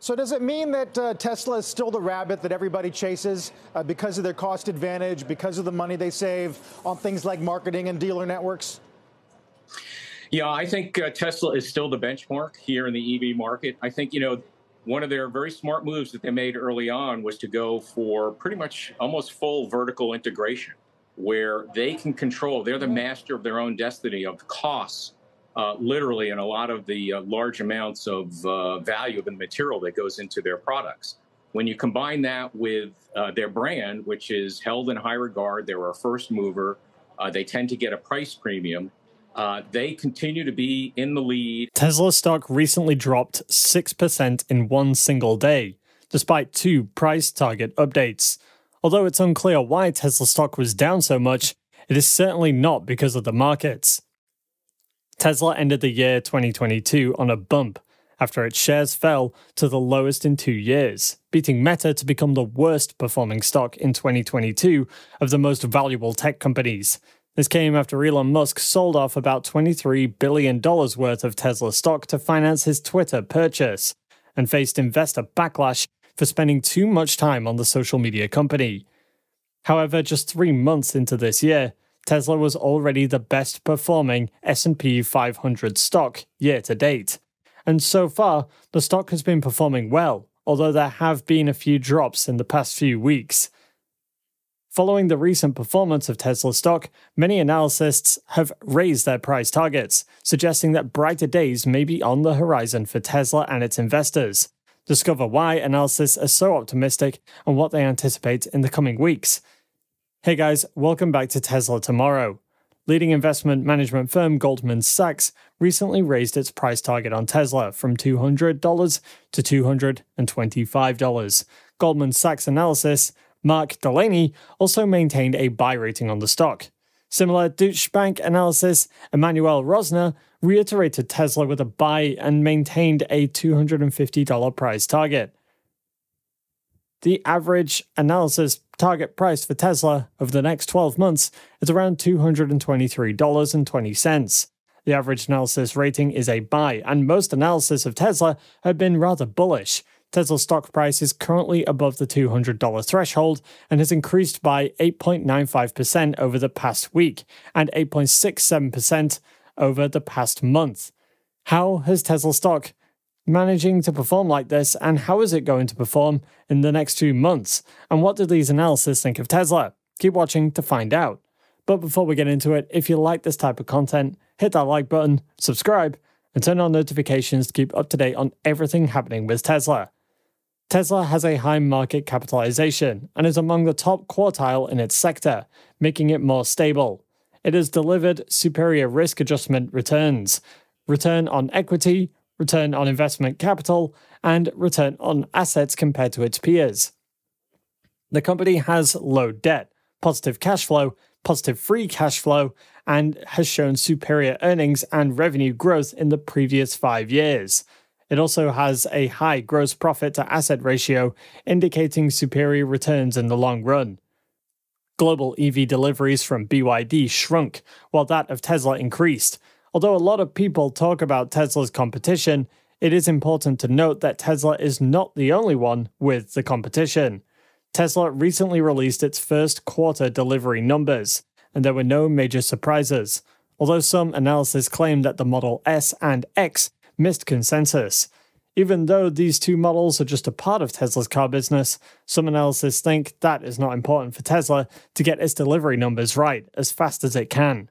So does it mean that uh, Tesla is still the rabbit that everybody chases uh, because of their cost advantage, because of the money they save on things like marketing and dealer networks? Yeah, I think uh, Tesla is still the benchmark here in the EV market. I think, you know, one of their very smart moves that they made early on was to go for pretty much almost full vertical integration where they can control, they're the master of their own destiny of costs uh, literally in a lot of the uh, large amounts of uh, value of the material that goes into their products. When you combine that with uh, their brand, which is held in high regard, they're a first mover, uh, they tend to get a price premium. Uh, they continue to be in the lead. Tesla stock recently dropped 6% in one single day, despite two price target updates. Although it's unclear why Tesla stock was down so much, it is certainly not because of the markets. Tesla ended the year 2022 on a bump after its shares fell to the lowest in two years, beating Meta to become the worst performing stock in 2022 of the most valuable tech companies. This came after Elon Musk sold off about $23 billion worth of Tesla stock to finance his Twitter purchase, and faced investor backlash for spending too much time on the social media company. However, just three months into this year, Tesla was already the best performing S&P 500 stock year to date. And so far, the stock has been performing well, although there have been a few drops in the past few weeks. Following the recent performance of Tesla stock, many analysts have raised their price targets, suggesting that brighter days may be on the horizon for Tesla and its investors. Discover why analysts are so optimistic and what they anticipate in the coming weeks. Hey guys, welcome back to Tesla Tomorrow. Leading investment management firm Goldman Sachs recently raised its price target on Tesla from $200 to $225. Goldman Sachs analysis, Mark Delaney, also maintained a buy rating on the stock. Similar Deutsche Bank analysis, Emmanuel Rosner reiterated Tesla with a buy and maintained a $250 price target. The average analysis target price for Tesla over the next 12 months is around $223.20. The average analysis rating is a buy, and most analysis of Tesla have been rather bullish. Tesla's stock price is currently above the $200 threshold and has increased by 8.95% over the past week and 8.67% over the past month. How has Tesla stock managing to perform like this, and how is it going to perform in the next two months? And what do these analysts think of Tesla? Keep watching to find out. But before we get into it, if you like this type of content, hit that like button, subscribe, and turn on notifications to keep up to date on everything happening with Tesla. Tesla has a high market capitalization and is among the top quartile in its sector, making it more stable. It has delivered superior risk adjustment returns, return on equity, return on investment capital, and return on assets compared to its peers. The company has low debt, positive cash flow, positive free cash flow, and has shown superior earnings and revenue growth in the previous five years. It also has a high gross profit to asset ratio, indicating superior returns in the long run. Global EV deliveries from BYD shrunk, while that of Tesla increased, Although a lot of people talk about Tesla's competition, it is important to note that Tesla is not the only one with the competition. Tesla recently released its first quarter delivery numbers, and there were no major surprises, although some analysis claim that the Model S and X missed consensus. Even though these two models are just a part of Tesla's car business, some analysts think that is not important for Tesla to get its delivery numbers right as fast as it can.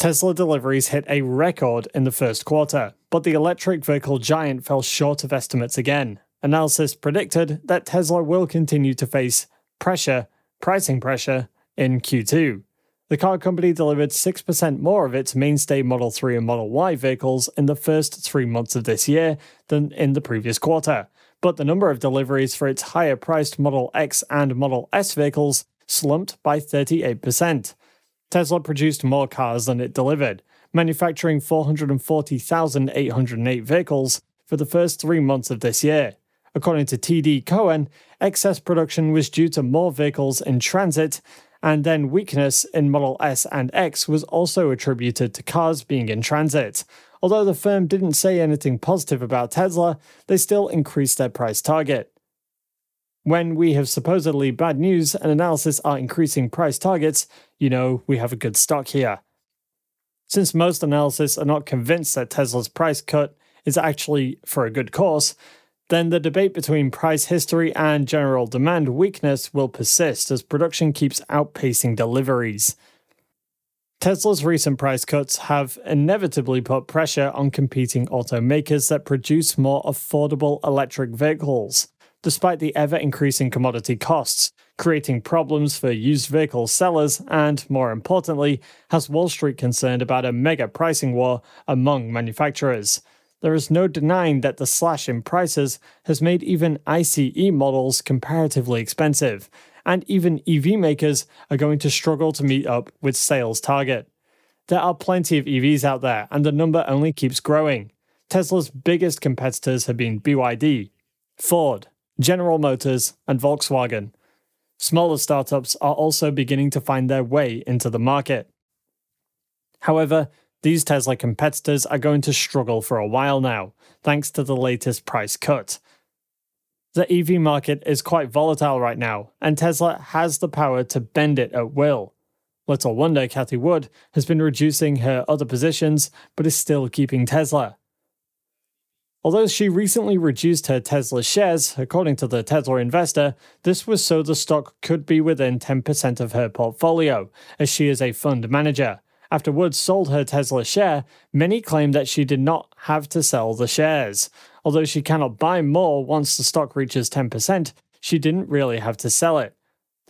Tesla deliveries hit a record in the first quarter, but the electric vehicle giant fell short of estimates again. Analysis predicted that Tesla will continue to face pressure, pricing pressure, in Q2. The car company delivered 6% more of its mainstay Model 3 and Model Y vehicles in the first three months of this year than in the previous quarter, but the number of deliveries for its higher priced Model X and Model S vehicles slumped by 38%. Tesla produced more cars than it delivered, manufacturing 440,808 vehicles for the first three months of this year. According to TD Cowen, excess production was due to more vehicles in transit, and then weakness in Model S and X was also attributed to cars being in transit. Although the firm didn't say anything positive about Tesla, they still increased their price target. When we have supposedly bad news and analysis are increasing price targets, you know we have a good stock here. Since most analysts are not convinced that Tesla's price cut is actually for a good cause, then the debate between price history and general demand weakness will persist as production keeps outpacing deliveries. Tesla's recent price cuts have inevitably put pressure on competing automakers that produce more affordable electric vehicles, despite the ever increasing commodity costs, creating problems for used vehicle sellers, and, more importantly, has Wall Street concerned about a mega pricing war among manufacturers. There is no denying that the slash in prices has made even ICE models comparatively expensive, and even EV makers are going to struggle to meet up with sales target. There are plenty of EVs out there, and the number only keeps growing. Tesla's biggest competitors have been BYD, Ford, General Motors, and Volkswagen. Smaller startups are also beginning to find their way into the market. However, these Tesla competitors are going to struggle for a while now, thanks to the latest price cut. The EV market is quite volatile right now, and Tesla has the power to bend it at will. Little wonder Cathie Wood has been reducing her other positions, but is still keeping Tesla. Although she recently reduced her Tesla shares, according to the Tesla investor, this was so the stock could be within 10% of her portfolio, as she is a fund manager. After Woods sold her Tesla share, many claim that she did not have to sell the shares. Although she cannot buy more once the stock reaches 10%, she didn't really have to sell it.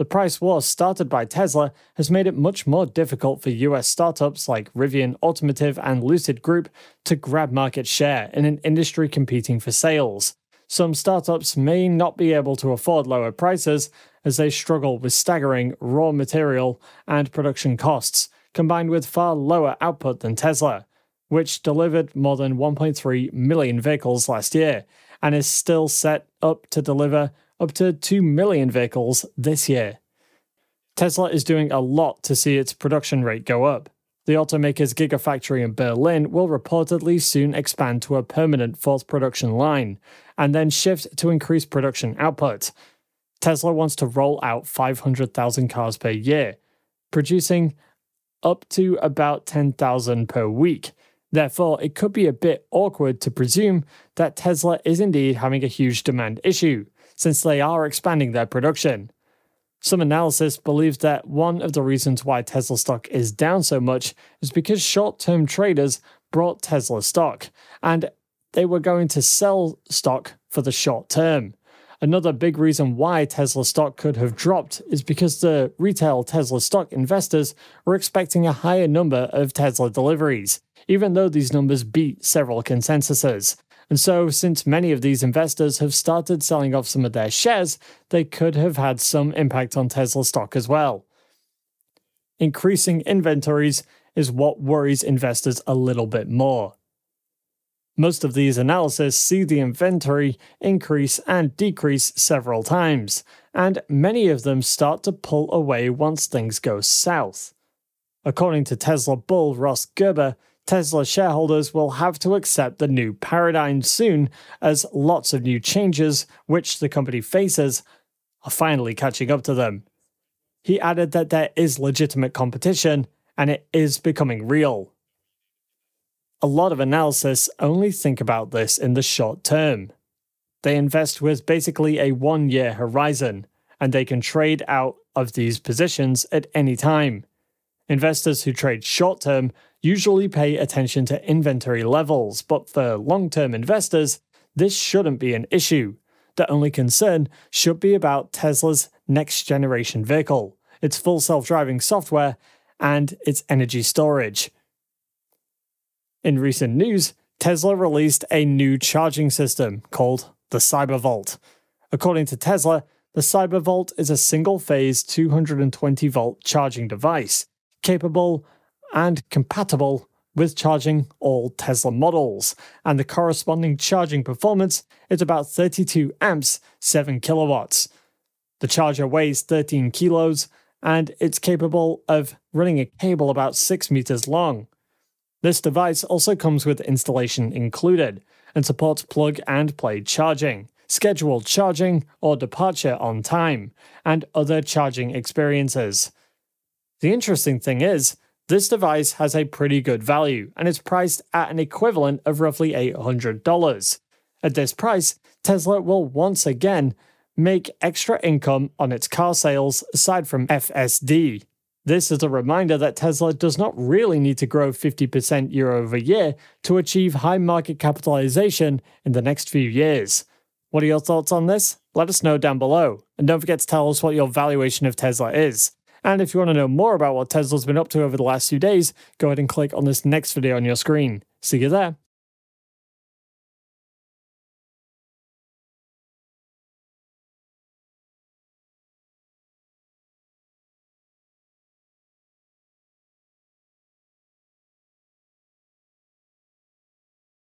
The price war started by Tesla has made it much more difficult for US startups like Rivian Automotive and Lucid Group to grab market share in an industry competing for sales. Some startups may not be able to afford lower prices as they struggle with staggering raw material and production costs combined with far lower output than Tesla, which delivered more than 1.3 million vehicles last year and is still set up to deliver up to 2 million vehicles this year. Tesla is doing a lot to see its production rate go up. The automaker's Gigafactory in Berlin will reportedly soon expand to a permanent fourth production line, and then shift to increase production output. Tesla wants to roll out 500,000 cars per year, producing up to about 10,000 per week. Therefore, it could be a bit awkward to presume that Tesla is indeed having a huge demand issue, since they are expanding their production. Some analysis believe that one of the reasons why Tesla stock is down so much is because short term traders brought Tesla stock, and they were going to sell stock for the short term. Another big reason why Tesla stock could have dropped is because the retail Tesla stock investors were expecting a higher number of Tesla deliveries, even though these numbers beat several consensuses. And so, since many of these investors have started selling off some of their shares, they could have had some impact on Tesla stock as well. Increasing inventories is what worries investors a little bit more. Most of these analyses see the inventory increase and decrease several times, and many of them start to pull away once things go south. According to Tesla bull Ross Gerber, Tesla shareholders will have to accept the new paradigm soon as lots of new changes which the company faces are finally catching up to them. He added that there is legitimate competition and it is becoming real a lot of analysis only think about this in the short term. They invest with basically a one year horizon, and they can trade out of these positions at any time. Investors who trade short term usually pay attention to inventory levels, but for long term investors, this shouldn't be an issue. The only concern should be about Tesla's next generation vehicle, its full self driving software, and its energy storage. In recent news, Tesla released a new charging system called the Cybervolt. According to Tesla, the Cybervolt is a single phase 220 volt charging device, capable and compatible with charging all Tesla models, and the corresponding charging performance is about 32 amps, 7 kilowatts. The charger weighs 13 kilos and it's capable of running a cable about 6 meters long. This device also comes with installation included and supports plug and play charging, scheduled charging or departure on time, and other charging experiences. The interesting thing is, this device has a pretty good value and is priced at an equivalent of roughly $800. At this price, Tesla will once again make extra income on its car sales aside from FSD. This is a reminder that Tesla does not really need to grow 50% year over year to achieve high market capitalization in the next few years. What are your thoughts on this? Let us know down below. And don't forget to tell us what your valuation of Tesla is. And if you want to know more about what Tesla's been up to over the last few days, go ahead and click on this next video on your screen. See you there.